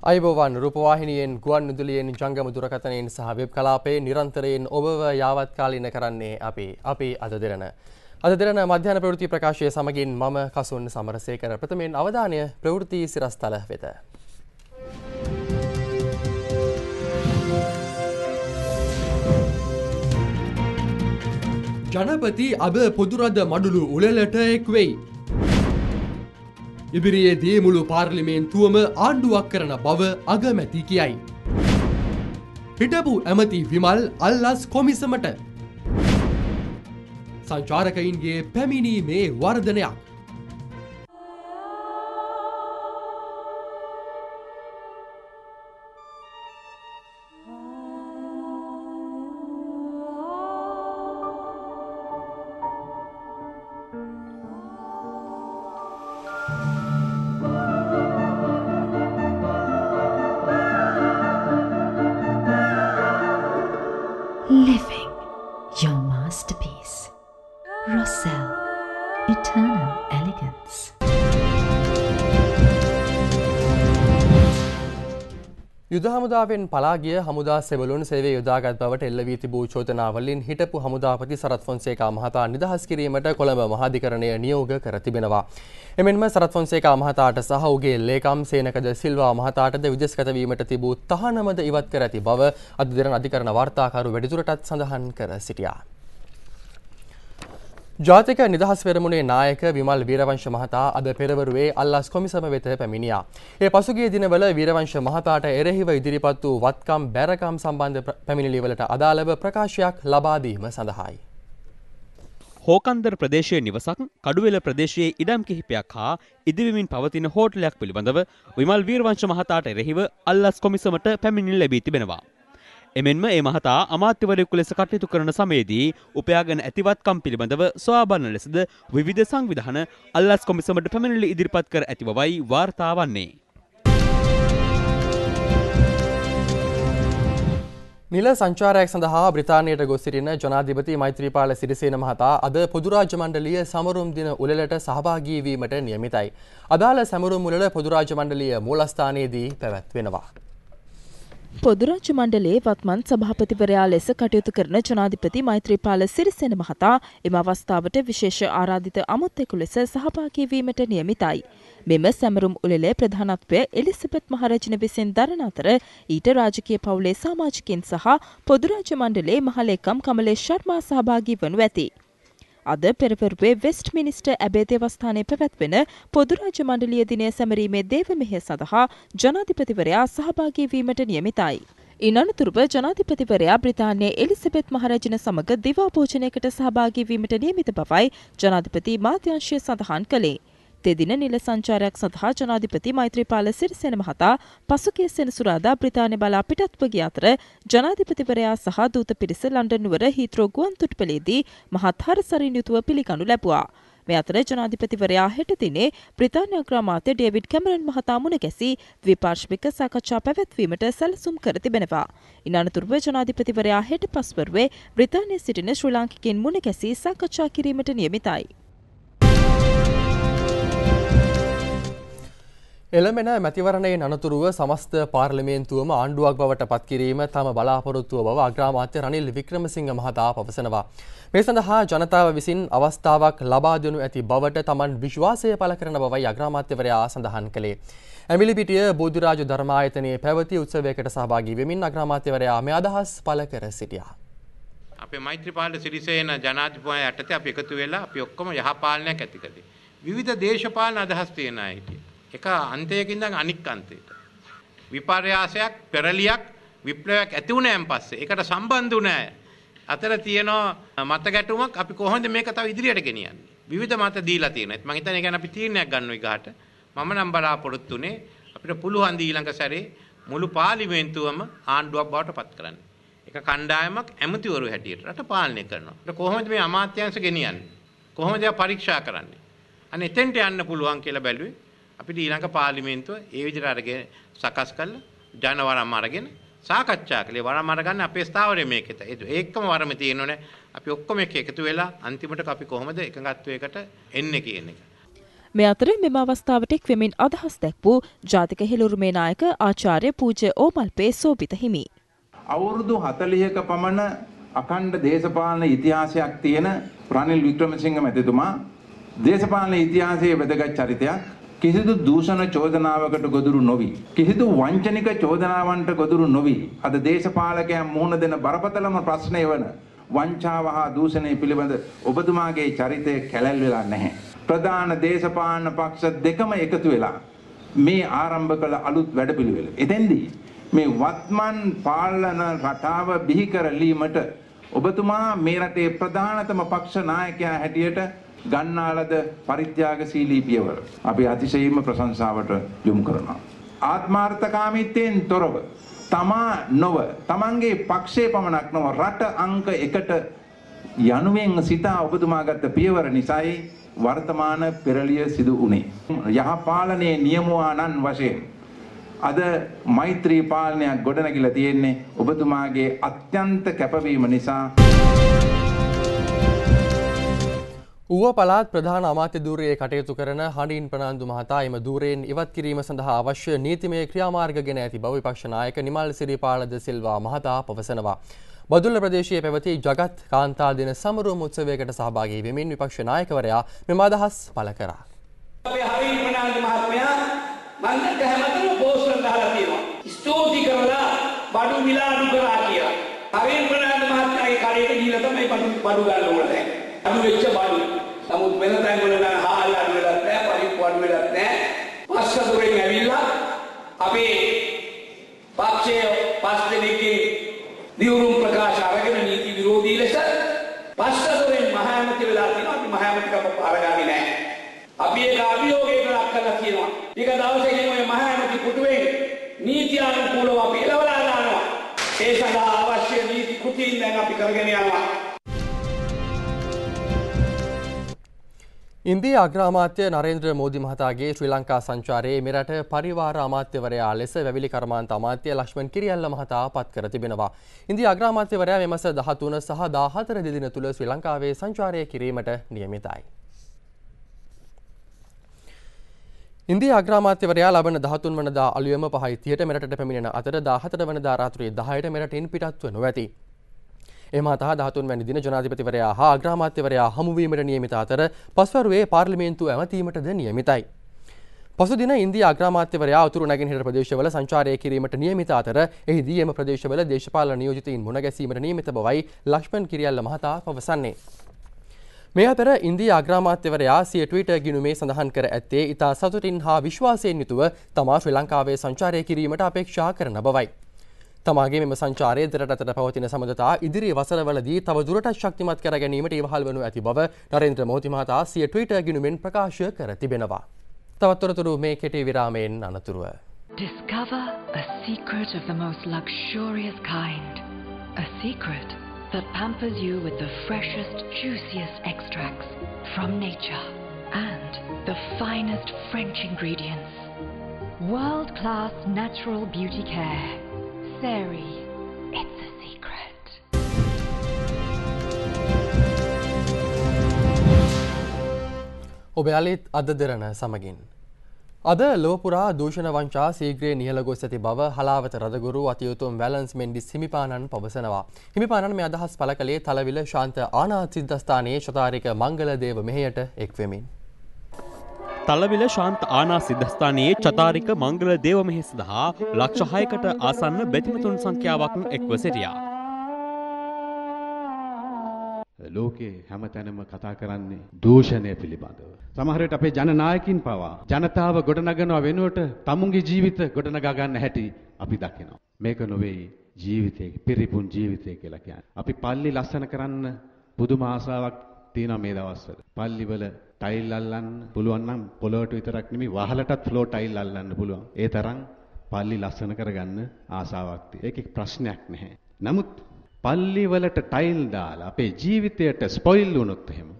අයිබෝවන් රූපවාහිනියෙන් ගුවන් විදුලියෙන් ජංගම දුරකථනයෙන් සහ වෙබ් කලාපේ නිරන්තරයෙන් ඔබව යාවත්කාලින කරන්නේ අපි අපි අද දෙරන. අද දෙරන මධ්‍යන ප්‍රවෘති ප්‍රකාශය සමගින් මම කසුන් සමරසේකර ප්‍රථමයෙන් අවධානය ප්‍රවෘති සිරස්තල වෙත. ජනපති අබ පොදුරද මඩුළු උළලට එක් වෙයි. ඉදිරියේදී මුළු පාර්ලිමේන්තුවම ආණ්ඩුවක් කරන බව අගමැති කියයි. හිටපු ඇමති විමල් අල්ලස් කොමිසමට සංචාරකයින්ගේ පැමිණීමේ වර්ධනයක්. යුද හමුදාවෙන් පලාගිය හමුදා සෙවලුන් සේවය යොදාගත් බවට එල්ල වී තිබූ චෝදනාවලින් හිටපු හමුදාපති සරත් ෆොන්සේකා මහතා නිදහස් කිරීමට කොළඹ මහාධිකරණය නියෝග කර තිබෙනවා. එමෙන්ම සරත් ෆොන්සේකා මහතාට සහ ඔහුගේ ලේකම් සේනකද සිල්වා මහතාටද විදෙස්ගත වීමට තිබූ තහනමද ඉවත් කර ඇති බව අද දෙරණ අධිකරණ වාර්තාකරු වැඩිදුරටත් සඳහන් කර සිටියා. ජාතික නිදහස් පෙරමුණේ නායක විමල් වීරවංශ මහතා අද පෙරවරුවේ අල්ලස් කොමිසම වෙත පැමිණියා. ඒ පසුගිය දිනවල වීරවංශ මහතාට එරෙහිව ඉදිරිපත් වූ වත්කම් බැරකම් සම්බන්ධ පැමිණිලිවලට අදාළව ප්‍රකාශයක් ලබා දීම සඳහායි. හෝකන්දර ප්‍රදේශයේ නිවසක් කඩුවෙල ප්‍රදේශයේ ඉඩම් කිහිපයක් හා ඉදිවිමින් පවතින හෝටලයක් පිළිබඳව විමල් වීරවංශ මහතාට එරෙහිව අල්ලස් කොමිසමට පැමිණිලි ලැබී තිබෙනවා. එමෙන්ම ඒ මහතා අමාත්‍යවරයෙකු ලෙස කටයුතු කරන සමයේදී උපයාගෙන ඇතිවත්කම් පිළිබඳව සොයා බලන ලෙසද විවිධ සංවිධාන අල්ලස් කොමිසමට පැමිණිලි ඉදිරිපත් කර ඇති බවයි වාර්තා වන්නේ. නිල සංචාරයක් සඳහා බ්‍රතාානයට ගොස් සිටින ජනාධිපති මෛත්‍රීපාල සිරිසේන මහතා අද පොදුරාජ මණ්ඩලිය සමරුම් දින උළලට සහභාගීවීමට නියමිතයි. අදාළ සැමරුම් මුලට පොදුරාජ මණ්ඩලිය මූලස්ථානයේදී පැවැත්වෙනවා. පොදුරාජ්‍ය මණ්ඩලයේ වත්මන් සභාපතිවරයා ලෙස කටයුතු කරන ජනාධිපති මෛත්‍රීපාල සිරිසෙන මහතා එම අවස්ථාවට විශේෂ ආරාධිත අමුත්තෙකු ලෙස සහභාගී වීමට නියමිතයි. මෙම සැමරුම් උළෙලේ ප්‍රධානත්වය එලිසබෙත් මහරජන විසින් දරන අතර ඊට රාජකීය පවුලේ සමාජිකින් සහ පොදුරාජ්‍ය මණ්ඩලයේ මහලේකම් කමලේෂ් ශර්මා සහභාගී වනු ඇති. අද පෙරපරුවේ වෙස්ට් මිනිස්ටර් ඇබේ දේවස්ථානයේ පැවැත්වෙන පොදුරාජ්‍ය මණ්ඩලීය දිනය සැමරීමේ දේව මෙහෙය සඳහා ජනාධිපතිවරයා සහභාගී වීමට නියමිතයි. ඉන් අනතුරුව ජනාධිපතිවරයා බ්‍රිතාන්‍යයේ එලිසබෙත් මහරජන සමග දිවා භෝජනයකට සහභාගී වීමට නියමිත බවයි ජනාධිපති මාධ්‍යංශය සඳහන් කළේ. තෙදින නිල සංචාරයක් සඳහා ජනාධිපති මෛත්‍රීපාල සිරිසෙන මහතා පසුගිය සෙනසුරාදා බ්‍රිතාන්‍ය බලා පිටත්ව ගිය අතර ජනාධිපතිවරයා සහ දූත පිරිස ලන්ඩන් නුවර හීත්‍රෝ ගුවන් තොටුපළේදී මහත් හරසරින් යුතුව පිළිගනු ලැබුවා. මේ අතර ජනාධිපතිවරයා හෙට දිනේ බ්‍රිතාන්‍ය අග්‍රාමාත්‍ය ඩේවිඩ් කැමරන් මහතා මුණ ගැසී ද්විපාර්ශ්වික සාකච්ඡා පැවැත්වීමට සැලසුම් කර තිබෙනවා. ඉන් අනතුරුව ජනාධිපතිවරයා හෙට පස්වරුවේ බ්‍රිතාන්‍යයේ සිටින ශ්‍රී ලාංකිකයින් මුණ ගැසී සාකච්ඡා කිරීමට නියමිතයි. එළමෙන මැතිවරණයේ අනතුරුව සමස්ත පාර්ලිමේන්තුවම ආණ්ඩුවක් බවට පත්කිරීම තම බලාපොරොත්තුව බව අග්‍රාමාත්‍ය රනිල් වික්‍රමසිංහ මහතා පවසනවා. මේ සඳහා ජනතාව විසින් අවස්ථාවක් ලබා දෙනු ඇති බවට තමන් විශ්වාසය පළ කරන බවයි අග්‍රාමාත්‍යවරයා සඳහන් කළේ. ඇමිලිපිටිය බෝධිරාජ ධර්මායතනයේ පැවති උත්සවයකට සහභාගී වෙමින් අග්‍රාමාත්‍යවරයා මේ අදහස් පළ කර සිටියා. අපේ මෛත්‍රීපාල සිරිසේන ජනාධිපතිතුමා යටතේ අපි එකතු වෙලා අපි ඔක්කොම යහපාලනයක් ඇති කළේ. විවිධ දේශපාලන අදහස් තියෙන අය හිටියේ. එක අන්තයකින් ඉඳන් අනික් අන්තයට. විපර්යාසයක්, පෙරලියක්, විප්ලවයක් ඇති වුණාන් පස්සේ ඒකට සම්බන්ධ වුණා අතර තියෙන මත ගැටුමක් අපි කොහොමද මේක තව ඉදිරියට ගෙනියන්නේ? විවිධ මත දීලා තියෙනවා. මම හිතන්නේ ඒ කියන්නේ අපි තීරණයක් ගන්න ওই ගාට. මම නම් බලාපොරොත්තු වෙන්නේ අපිට පුළුවන් දී ඊළඟ සැරේ මුළු පාර්ලිමේන්තුවම ආණ්ඩුවක් බවට පත් කරන්න. එක කණ්ඩායමක් ඇමතිවරු හැටියට රට පාලනය කරනවා. කොහොමද මේ අමාත්‍යාංශ ගෙනියන්නේ? කොහොමද පරීක්ෂා කරන්නේ? අන්න එතෙන්ට යන්න පුළුවන් කියලා බැලුවේ. අපිට ඊළඟ පාර්ලිමේන්තුව ඒ විදිහට අරගෙන සකස් කරලා ජනවරම් අරගෙන සාකච්ඡා කළේ වරම් අරගන්න අපේ ස්ථාවරය මේකෙත. ඒකම වරම තියෙනෝනේ අපි ඔක්කොම එක එකතු වෙලා අන්තිමට අපි කොහොමද එකඟත්වයකට එන්නේ කියන එක. මේ අතර මෙම අවස්ථාවට එක් වෙමින් අදහස් දැක් වූ ජාතික හෙළුරුමේ නායක ආචාර්ය පූජ්‍ය ඕමල්පේ සෝපිත හිමි. අවුරුදු 40ක පමණ අඛණ්ඩ දේශපාලන ඉතිහාසයක් තියෙන රනිල් වික්‍රමසිංහ මැතිතුමා දේශපාලන ඉතිහාසයේ වැදගත් චරිතයක් කිසිදු දූෂණ චෝදනාවකට ගොදුරු නොවි. කිසිදු වංචනික චෝදනාවන්ට ගොදුරු නොවි. අද දේශපාලකයන් මුහුණ දෙන බරපතලම ප්‍රශ්නය වන වංචාව හා දූෂණය පිළිබඳ ඔබතුමාගේ චරිතය කැළැල් වෙලා නැහැ. ප්‍රධාන දේශපාලන පක්ෂ දෙකම එකතු වෙලා මේ ආරම්භ කළ අලුත් වැඩපිළිවෙල. එතෙන්දී මේ වත්මන් පාලන රටාව බිහි කරලීමට ඔබතුමා මේ රටේ ප්‍රධානතම පක්ෂ නායකයා හැටියට ගන්නාලද පරිත්‍යාගශීලී පියවර. අපි අතිශයින්ම ප්‍රශංසාවට යොමු කරනවා. ආත්මාර්ථකාමීත්වයෙන් තොරව තමා නොව තමන්ගේ පක්ෂයේ පමණක් නොව රට අංක එකට යනුවෙන් සිතා ඔබතුමා ගත්ත පියවර නිසායි වර්තමාන පෙරලිය සිදු වුණේ. යහපාලනයේ නියමුවානන් වශයෙන් අද මෛත්‍රී පාලනයක් ගොඩනැගිලා තියෙන්නේ ඔබතුමාගේ අත්‍යන්ත කැපවීම නිසා. ඌව පළාත් ප්‍රධාන අමාත්‍ය ධූරයේ කටයුතු කරන හඬින් ප්‍රනාන්දු මහතා එම ධූරයෙන් ඉවත් කිරීම සඳහා අවශ්‍ය නීතිමය ක්‍රියාමාර්ග ගෙන ඇති බව විපක්ෂ නායක නිමල් සිරිපාලද සිල්වා මහතා පවසනවා. බදුල්ල ප්‍රදේශයේ පැවති ජගත් කාන්තා දින සමරුවම උත්සවයකට සහභාගී වෙමින් විපක්ෂ නායකවරයා මෙම අදහස් පළ කරා. අපේ හරින් ප්‍රනාන්දු මහත්මයා මම දැක්ක හැමතැනම පෝස්ටර් දාලා තියෙනවා. ස්තුති කරලා බඩු මිල අඩු කරා කියලා. හරින් ප්‍රනාන්දු මහත්මයාගේ කඩේට ගිහිල්ලා තමයි බඩු බඩු ගන්න ඕන දැන්. අඩු වෙච්ච බඩු. නමුත් වෙන තැන්වල නම් හාල් අඩු වෙලත් නැහැ, පරිප්පු අඩු වෙලත් නැහැ. පස්සතුරෙන් ඇවිල්ලා අපේ පක්ෂයේ පස් දෙනෙක්ගේ දියුරුම් ප්‍රකාශ අරගෙන නීති විරෝධී ලෙස පස්සතුරෙන් මහාමති වෙලා තියෙනවා. අපි මහාමතිකම පාරගන්නේ නැහැ. අපි ඒක අභියෝගයකට ලක් කරලා තියෙනවා. ටික දවසකින් ඔය මහ ඇමති පුටුවෙන් නීති අනුකූලව අපි එළවලා දානවා. ඒ සඳහා අවශ්‍ය නීති කෘතීන් දැන් අපි කරගෙන යනවා. ඉන්දී අග්‍රාමාත්‍ය නරේන්ද්‍ර මෝදි මහතාගේ ශ්‍රී ලංකා සංචාරයේ මෙරට පරිවාර අමාත්‍යවරයා ලෙස වැවිලි කර්මාන්ත අමාත්‍ය ලක්ෂ්මන් කිරියල්ල මහතා පත් කර තිබෙනවා. ඉන්දී අග්‍රාමාත්‍යවරයා මෙමස 13 සහ 14 දින තුල ශ්‍රී ලංකාවේ සංචාරය කිරීමට නියමිතයි. ඉන්දිය අග්‍රාමාත්‍යවරයා ලබන දහතුන් වනදා අලුයම පහයි තියට මෙරට පැමිණෙන අතර දාහතර වන දාරාතුරේ දහයට මෙරටින් පිටත්ව නොවැති. එම අතහ දහතුන් වැනි දින ජනාධිපතිවරයා හා අග්‍රාමාත්‍යවරයා හමුවීමට නියමිත අතර පස්වරුවේ පාර්ලිමේන්තු ඇමතීමටද නියමිතයි. පසුදින ඉන්දිය අග්‍රාමාත්‍යවරයා උතුරු නැගෙනහිර ප්‍රදේශවල සංචාරය කිරීමට නියමිත අතර එහිදී එම ප්‍රදේශවල දේශපාලන නියෝජිතයින් මුණගැසීමට නියමිත බවයි ලක්ෂ්මන් කිරියල්ල මහතා පවසන්නේ. මේ අතර ඉන්දී අග්‍රාමාත්‍යවරයා සිය ට්විට ගිනුමේ සඳහන් කර ඇත්තේ ඉතා සතුටින් හා විශ්වාසයෙන් යුතුව තමා ශ්‍රී ලංකාවේ සංචාරය කිරීමට අපේක්ෂා කරන බවයි. තමාගේ මෙම සංචාරය දෙරට අතර පවතින සමඳතා ඉදිරි වසරවලදී තව දුරටත් ශක්තිමත් කර ගැනීමට ඉවහල් වනු ඇති බව නරේන්ද්‍ර මෝදි මහතා සිය ට්විට ගිනුමෙන් ප්‍රකාශ කර තිබෙනවා. තවත්තොරතුරු මේ කෙටි විරාමයෙන් අනතුරුව. Discover a secret of the most luxurious kind. A secret that pampers you with the freshest, juiciest extracts from nature and the finest French ingredients. World class natural beauty care. Sari, it's a secret. ඔබ යළිත් අද දෙරන සමගින්. අද ලෝපුරා දූෂණ වංචා සීග්‍රයේ නිහල ගොස් ඇති බව හලාවත රදගුරු අතියුතුම් වැලන්ස් මෙන්ඩිස් හිමිපාණන් පවසනවා. හිමිපාණන් මේ අදහස් පළ කළේ තලවිල ශාන්ත ආනාත් සිද්ධස්ථානයේ ශතාරික මංගල දේව මෙහයට එක්වෙමින්. තලවිල ශාන්ත ආනා සිද්ධස්ථානයේ චතාරික මංගල දේව මෙහි සඳහා ලක්ෂහයකට ආසන්න බැතිමතුන් සංඛ්‍යාවක් එක්ව සිටියා. ලෝකේ හැමතැනම කතා කරන්නේ දූෂණය පිළිබඳව. සමහරවිට අපේ ජනනායකින් පවා ජනතාව ගොඩනගනවා වෙනුවට තමුන්ගේ ජීවිත ගොඩනගා ගන්න හැටි අපි දකිනවා. මේක නොවේ ජීවිතේ පිරිපුන් ජීවිතය කියලා කියන්නේ. අපි පල්ලි ලස්සන කරන්න පුදුම ආසාවක් තියෙනවා මේ දවස්වල. පල්ලිවල ටයිල් අල්ලන්න පුළුවන් නම් පොළොවට විතරක් නෙමෙයි වහලටත් ෆ්ලෝ ටයිල් අල්ලන්න පුළුවන්. ඒ තරම් පල්ලි ලස්සන කරගන්න ආසාවක් තියෙනවා. ඒකේ ප්‍රශ්නයක් නැහැ. නමුත් පල්ලි වලට ටයිල් දාලා අපේ ජීවිතයට ස්පොයිල් වුණොත් එහෙම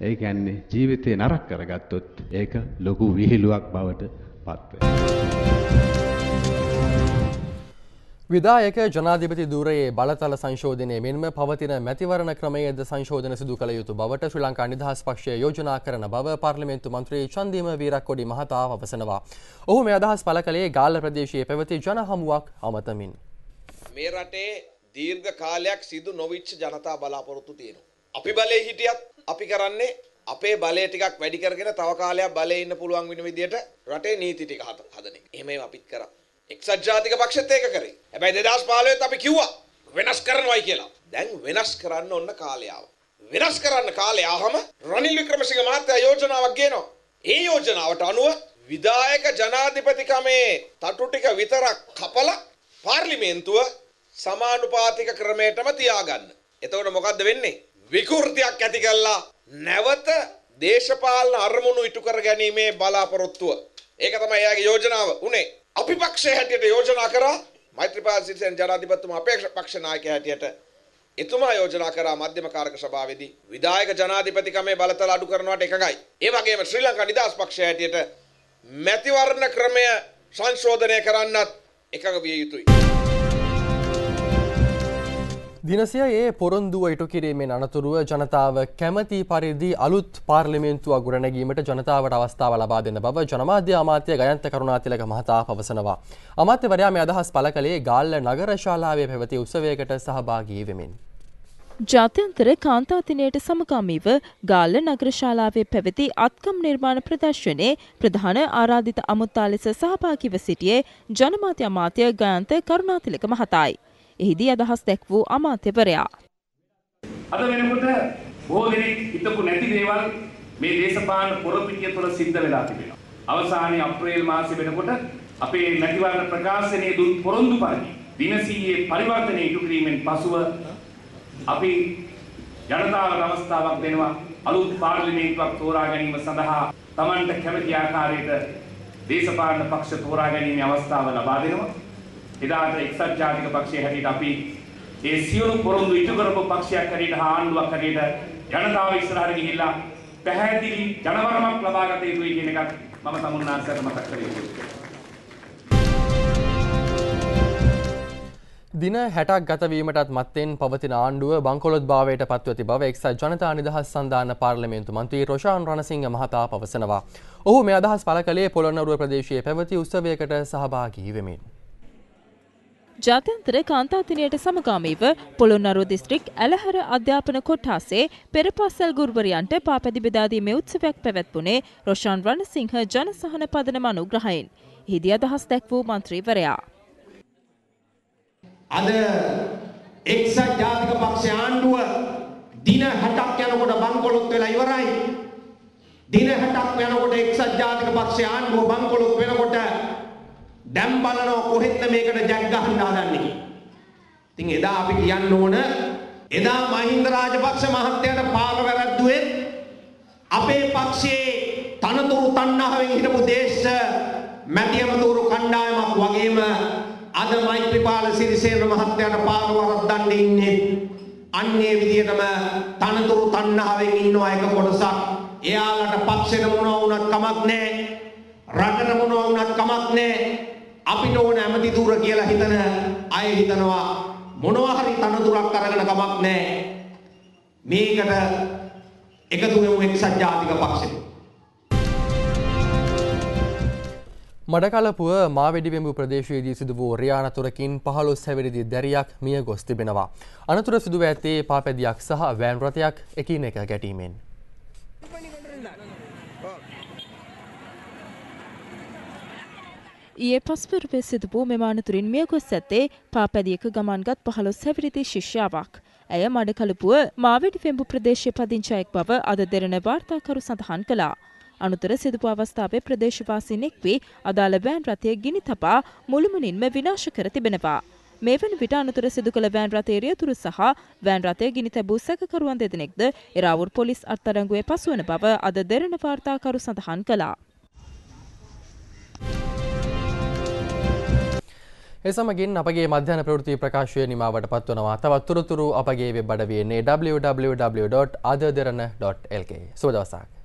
ඒ කියන්නේ ජීවිතේ නරක කරගත්තොත් ඒක ලොකු විහිළුවක් බවට පත් වෙනවා. විදායක ජනාධිපති දුරයේ බලතල සංශෝධනය මෙන්ම පවතින මැතිවරණ ක්‍රමයේද සංශෝධන සිදු කළ යුතු බවට ශ්‍රී ලංකා නිදහස් පක්ෂය යෝජනා කරන බව පාර්ලිමේන්තු මන්ත්‍රී චන්දීම වීරක්කොඩි මහතා පවසනවා. ඔහු මේ අදහස් පළ කළේ ගාල්ල ප්‍රදේශයේ පැවති ජන හමුවක් අමතමින්. මේ රටේ දීර්ඝ කාලයක් සිදු නොවිච්ච ජනතා බලාපොරොත්තු තියෙනවා. අපි බලේ හිටියත් අපි කරන්නේ අපේ බලය ටිකක් වැඩි කරගෙන තව කාලයක් බලේ ඉන්න පුළුවන් වෙන විදියට රටේ නීති ටික හදන එක. එහෙමම අපිත් කරා. එක්සත් ජාතික පක්ෂත් ඒක කරේ. හැබැයි 2015ත් අපි කිව්වා වෙනස් කරනවායි කියලා. දැන් වෙනස් කරන්න ඔන්න කාලය ආවා. වෙනස් කරන්න කාලය ආවම රනිල් වික්‍රමසිංහ මහත්තයා යෝජනාවක් ගේනවා. ඒ යෝජනාවට අනුව විධායක ජනාධිපතිකමේ තටු ටික විතරක් කපලා පාර්ලිමේන්තුව සමානුපාතික ක්‍රමයටම තියාගන්න. එතකොට මොකද්ද වෙන්නේ? විකෘතියක් ඇති කළා නැවත දේශපාලන අරමුණු ඉටු කර ගැනීමේ බලාපොරොත්තුව. ඒක තමයි එයාගේ යෝජනාව උනේ. අපි පක්ෂය හැටියට යෝජනා කරා මෛත්‍රීපාල සිරිසේන ජනාධිපතිතුමා අපේක්ෂ පක්ෂ නායකයා හැටියට එතුමා යෝජනා කරා මධ්‍යම කාරක සභාවේදී විධායක ජනාධිපතිකමේ බලතල අඩු කරනවට එකගයි. ඒ වගේම ශ්‍රී ලංකා නිදහස් පක්ෂය හැටියට මැතිවරණ ක්‍රමය සංශෝධනය කරන්නත් එකඟ විය යුතුයි. දිනසියයේ පොරොන්දුව ඉටු කිරීමෙන් අනතුරුව ජනතාව කැමති පරිදි අලුත් පාර්ලිමේන්තුව ගොඩනැගීමට ජනතාවට අවස්ථාව ලබා දෙන බව ජනමාධ්‍ය අමාත්‍ය ගයන්ත කරුණාතිලක මහතා පවසනවා. අමාත්‍යවරයා මේ අදහස් පළ කළේ ගාල්ල නගර ශාලාවේ පැවති උත්සවයකට සහභාගී වෙමින්. ජාත්‍යන්තර කාන්තාතිනයට සමගාමීව ගාල්ල නගරශාලාවේ පැවති අත්කම් නිර්මාණ ප්‍රදර්ශනයේ ප්‍රධාන ආරාධිත අමුත්තා ලෙස සහභාගිව සිටියේ ජනමාත්‍ය අමාත්‍ය ගයන්ත කරුණාතිලක මහතායි. එහිදී අදහස් දැක් වූ අමාත්‍යවරයා. අද වෙනකොට බොහෝ දෙනෙක් හිතපු නැති දේවල් මේ දේශපාලන පොරපිටිය තුළ සිද්ධ වෙලා තිබෙනවා. අවසානයේ අප්‍රේල් මාසෙ වෙනකොට අපේ මැතිවරණ ප්‍රකාශනයේ දුන් පොරොන්දු පරිදි දිනසීයේ පරිවර්තනය ඉටු කිරීමෙන් පසුව අපි ජනතාවට අවස්ථාවක් දෙනවා අලුත් පාර්ලිමේන්තුවක් තෝරා ගැනීම සඳහා Tamanට කැමති ආකාරයට දේශපාලන පක්ෂ තෝරා ගැනීමේ අවස්ථාව ලබා දෙනවා. එදාට එක්සත් ජාතික පක්ෂය හැටියට අපි ඒ සියලු පොරොන්දු ඉටු කරපු පක්ෂයක් හැටියට හා ආණ්ඩුවක් හැටියට ජනතාව ඉස්සරහට ගිහිල්ලා පැහැදිලි ජනවරමක් ලබා ගත යුතුයි කියන එකත් මම තමුන්නාන්සයට මතක් කර යුතුයි. දින හැටක් ගතවීමටත් මත්තෙන් පවතින ආණ්ඩුව බංකොලොත් භාවයට පත්ව ඇති බව එක්සත් ජනතා නිදහස් සන්ධාන පාර්ලිමේන්තු මන්ත්‍රී රොෂාන් රණසිංහ මහතා පවසනවා. ඔහු මේ අදහස් පළ කළේ පොළොන්නරුව ප්‍රදේශයේ පැවති උත්සවයකට සහභාගී වෙමින්. ජාත්‍යන්තර කාන්තාතිනයට සමගාමීව පොළොන්නරුව දිස්ත්‍රික් ඇලහර අධ්‍යාපන කොට්ටාසේ පෙරපස්සල් ගුරුවරයන්ට පාපැදි බෙදාදීමේ උත්සවයක් පැවැත්වුණේ රොෂාන් රණසිංහ ජනසහන පදනම අනුග්‍රහයෙන්. එහිදී අදහස් දැක් වූ මන්ත්‍රීවරයා. අද එක්සත් ජාතික පක්ෂ ආණ්ඩුව දින 60ක් යනකොට බංකොලොත් වෙලා ඉවරයි. දින 60ක් යනකොට එක්සත් ජාතික පක්ෂ ආණ්ඩුව බංකොලොත් වෙනකොට දැන් බලනවා කොහෙත්ද මේකට ජැක් ගහන්න හදන්නේ කියලා. ඉතින් එදා අපි කියන්න ඕන එදා මහින්ද රාජපක්ෂ මහත්තයාට පාර වැරද්දුවේ අපේ පක්ෂයේ තනතුරු තණ්හාවෙන් හිටපු දේශ මැතිවතුරු කණ්ඩායමක් වගේම අද මෛත්‍රීපාල සිරිසේන මහත්තයාට පාර වරද්දන්න ඉන්නේ. අන්නේ විදිහටම තනතුරු තණ්හාවෙන් ඉන්නවා එක කොටසක්. එයාලට පක්ෂෙට මොනවා වුණත් කමක් නැහැ. රටට මොනවා වුණත් කමක් නැහැ. අපිට ඕන ඇමති දුර කියලා හිතන අය හිතනවා මොනවා හරි තනතුරක් අරගෙන කමක් නැහැ මේකට එකතු වෙමු එක්සත් ජාතික පක්ෂෙට මඩකලපුව මාවෙඩිවෙඹු ප්‍රදේශයේදී සිදු වූ රියානතුරකින් පහළොස් හැවිරිදි දැරියක් මිය ගොස් තිබෙනවා. අනතුර සිදුව ඇත්තේ පාපැදියක් සහ වෑන් රථයක් එකින් එක ගැටීමෙන්. ඊයේ පස්වරුවේ සිදු වූ මෙම අනතුරින් මිය ගොස් ඇත්තේ පාපැදියක ගමන්ගත් පහළොස් හැවිරිදි ශිෂ්‍යාවක්. ඇය මඩකලපුව මාවෙඩි වෙම්බු ප්‍රදේශයේ පදිංචයෙක් බව අද දෙරණ වාර්තාකරු සඳහන් කළා. අනුතර සිදුපු අවස්ථාවේ ප්‍රදේශවාසීන් එක් වී අදාළ වෑන් රථය ගිනි තපා මුළුමනින්ම විනාශ කර තිබෙනවා. මේ වන විට අනුතර සිදු කළ වෑන් රථයේ රියතුරු සහ වෑන් රථය ගිනි තැබූ සැකකරුවන් දෙදෙනෙක්ද එරාවුර් පොලිස් අත්අඩංගුවේ පසුවන බව අද දෙරණ වාර්තාකරු සඳහන් කළා. එසමගින් අපගේ මධ්‍යන ප්‍රවෘති ප්‍රකාශය නිමාවට පත්වනවා තවත් තුරතුරු අපගේ වෙබ් අඩවියන්නේ www.අදදරන.lk සුවදවසක්